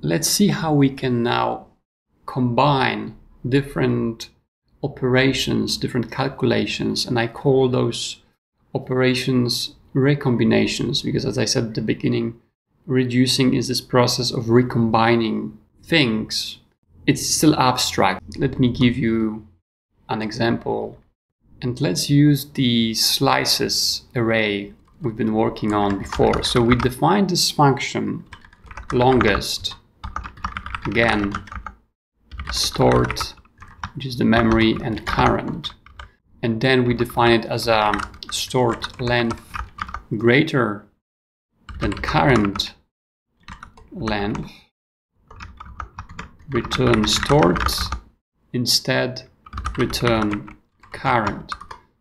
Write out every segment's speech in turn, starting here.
let's see how we can now combine different operations, different calculations, and I call those operations recombinations because as I said at the beginning, reducing is this process of recombining things. It's still abstract. Let me give you an example. And let's use the slices array we've been working on before. So we defined this function longest, again, stored, which is the memory and current. And then we define it as a stored length greater than current length return stored instead return current.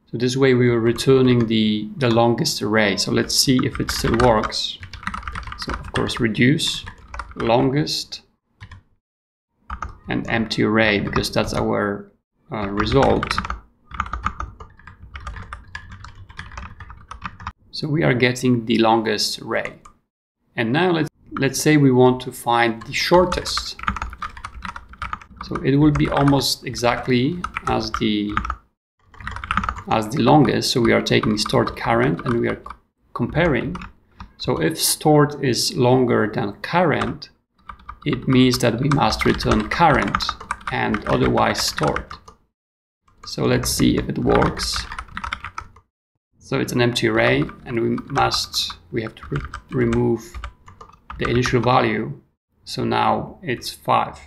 So this way we are returning the the longest array. So let's see if it still works. So of course reduce longest and empty array because that's our uh, result So we are getting the longest array. And now let's, let's say we want to find the shortest. So it will be almost exactly as the as the longest. So we are taking stored current and we are comparing. So if stored is longer than current, it means that we must return current and otherwise stored. So let's see if it works. So it's an empty array and we must, we have to re remove the initial value. So now it's five.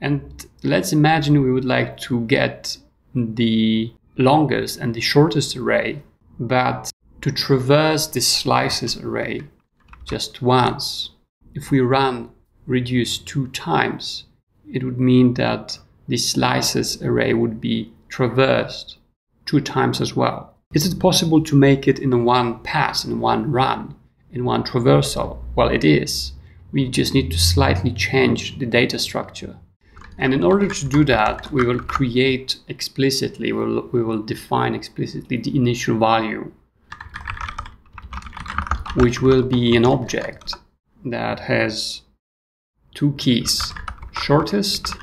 And let's imagine we would like to get the longest and the shortest array, but to traverse this slices array just once, if we run reduce two times, it would mean that the slices array would be traversed two times as well. Is it possible to make it in one pass, in one run, in one traversal? Well, it is. We just need to slightly change the data structure. And in order to do that, we will create explicitly, we will, we will define explicitly the initial value, which will be an object that has two keys, shortest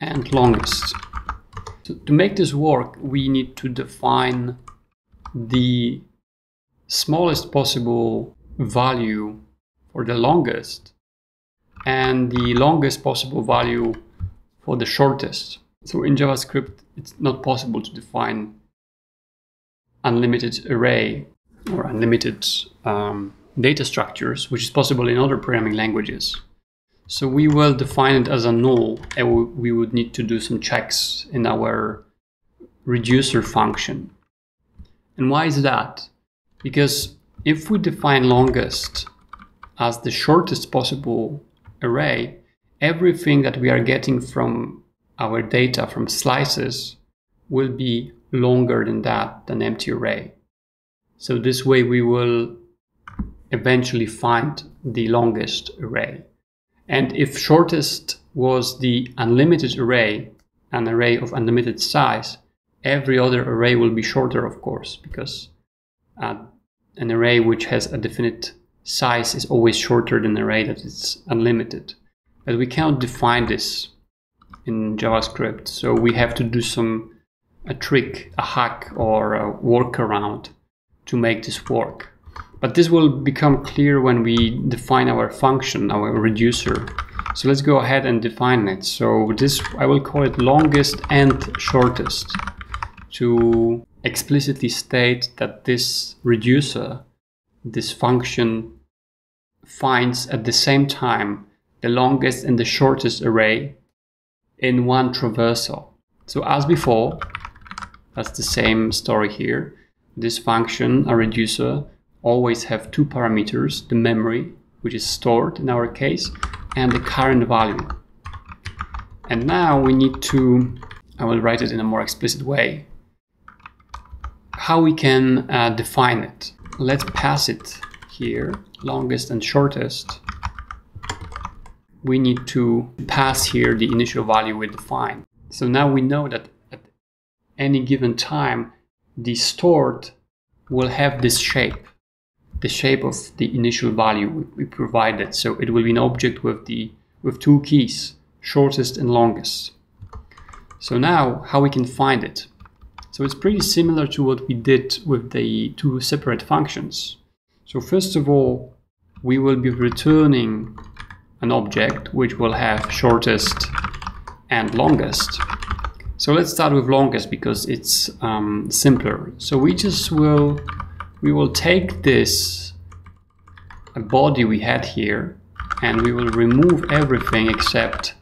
and longest. So to make this work, we need to define the smallest possible value for the longest and the longest possible value for the shortest. So in JavaScript, it's not possible to define unlimited array or unlimited um, data structures, which is possible in other programming languages. So we will define it as a null and we would need to do some checks in our reducer function. And why is that? Because if we define longest as the shortest possible array, everything that we are getting from our data from slices will be longer than that, than empty array. So this way we will eventually find the longest array. And if shortest was the unlimited array, an array of unlimited size, every other array will be shorter, of course, because uh, an array which has a definite size is always shorter than an array that is unlimited. But we cannot define this in JavaScript, so we have to do some a trick, a hack, or a workaround to make this work. But this will become clear when we define our function, our reducer. So let's go ahead and define it. So this, I will call it longest and shortest to explicitly state that this reducer, this function, finds at the same time the longest and the shortest array in one traversal. So as before, that's the same story here. This function, a reducer, always have two parameters, the memory, which is stored in our case, and the current value. And now we need to, I will write it in a more explicit way, how we can uh, define it. Let's pass it here, longest and shortest. We need to pass here the initial value we define. So now we know that at any given time, the stored will have this shape, the shape of the initial value we provided. So it will be an object with the with two keys, shortest and longest. So now how we can find it. So it's pretty similar to what we did with the two separate functions. So first of all, we will be returning an object which will have shortest and longest. So let's start with longest because it's um, simpler. So we just will we will take this body we had here and we will remove everything except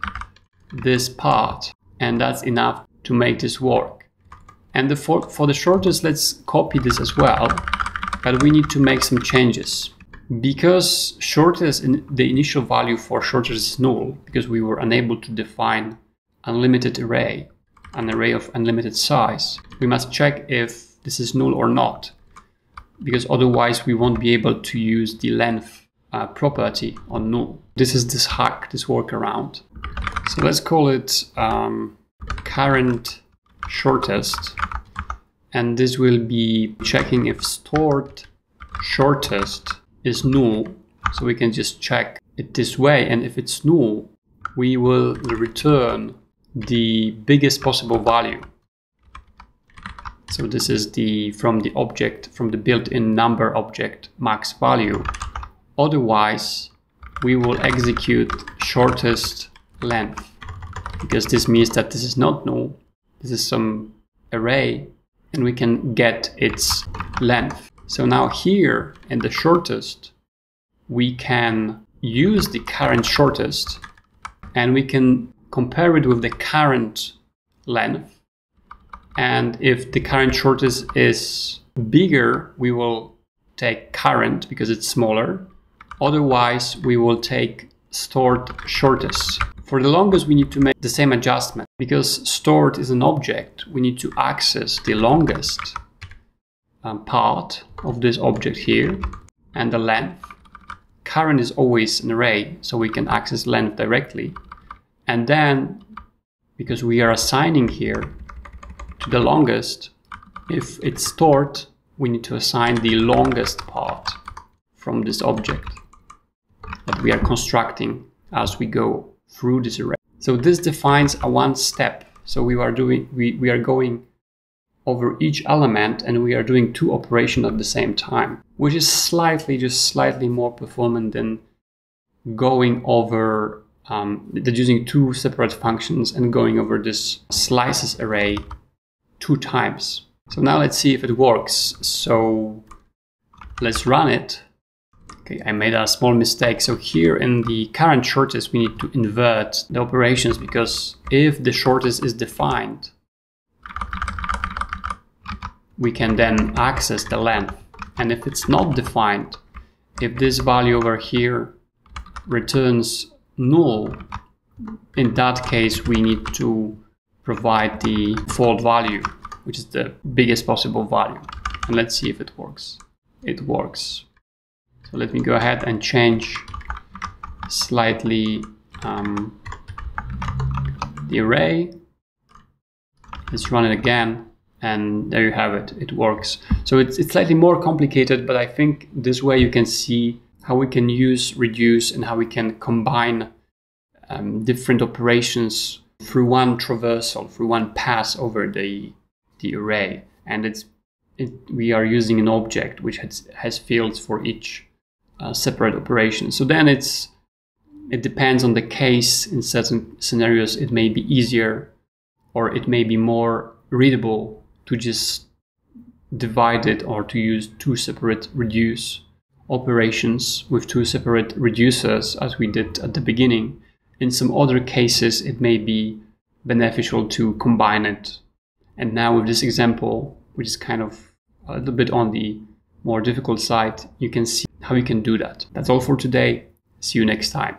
this part and that's enough to make this work. And the for, for the shortest, let's copy this as well, but we need to make some changes. Because shortest, in the initial value for shortest is null, because we were unable to define unlimited array, an array of unlimited size, we must check if this is null or not, because otherwise we won't be able to use the length uh, property on null. This is this hack, this workaround. So let's call it um, current shortest, and this will be checking if stored shortest is null. So we can just check it this way, and if it's null, we will return the biggest possible value. So this is the from the object, from the built-in number object max value. Otherwise, we will execute shortest length because this means that this is not null. This is some array and we can get its length. So now here in the shortest, we can use the current shortest and we can compare it with the current length. And if the current shortest is bigger, we will take current because it's smaller. Otherwise, we will take stored shortest. For the longest, we need to make the same adjustment. Because stored is an object, we need to access the longest um, part of this object here and the length. Current is always an array, so we can access length directly. And then, because we are assigning here to the longest, if it's stored, we need to assign the longest part from this object that we are constructing as we go through this array. So this defines a one step. So we are doing we, we are going over each element and we are doing two operations at the same time, which is slightly just slightly more performant than going over um, using two separate functions and going over this slices array two times. So now let's see if it works. So let's run it. Okay, I made a small mistake. So here in the current shortest, we need to invert the operations because if the shortest is defined, we can then access the length. And if it's not defined, if this value over here returns null, in that case, we need to provide the default value, which is the biggest possible value. And let's see if it works. It works. So let me go ahead and change slightly um, the array. Let's run it again and there you have it, it works. So it's, it's slightly more complicated, but I think this way you can see how we can use reduce and how we can combine um, different operations through one traversal, through one pass over the, the array. And it's it, we are using an object which has, has fields for each uh, separate operation. So then it's it depends on the case. In certain scenarios, it may be easier or it may be more readable to just divide it or to use two separate reduce operations with two separate reducers as we did at the beginning. In some other cases, it may be beneficial to combine it. And now with this example, which is kind of a little bit on the more difficult side, you can see how you can do that. That's all for today. See you next time.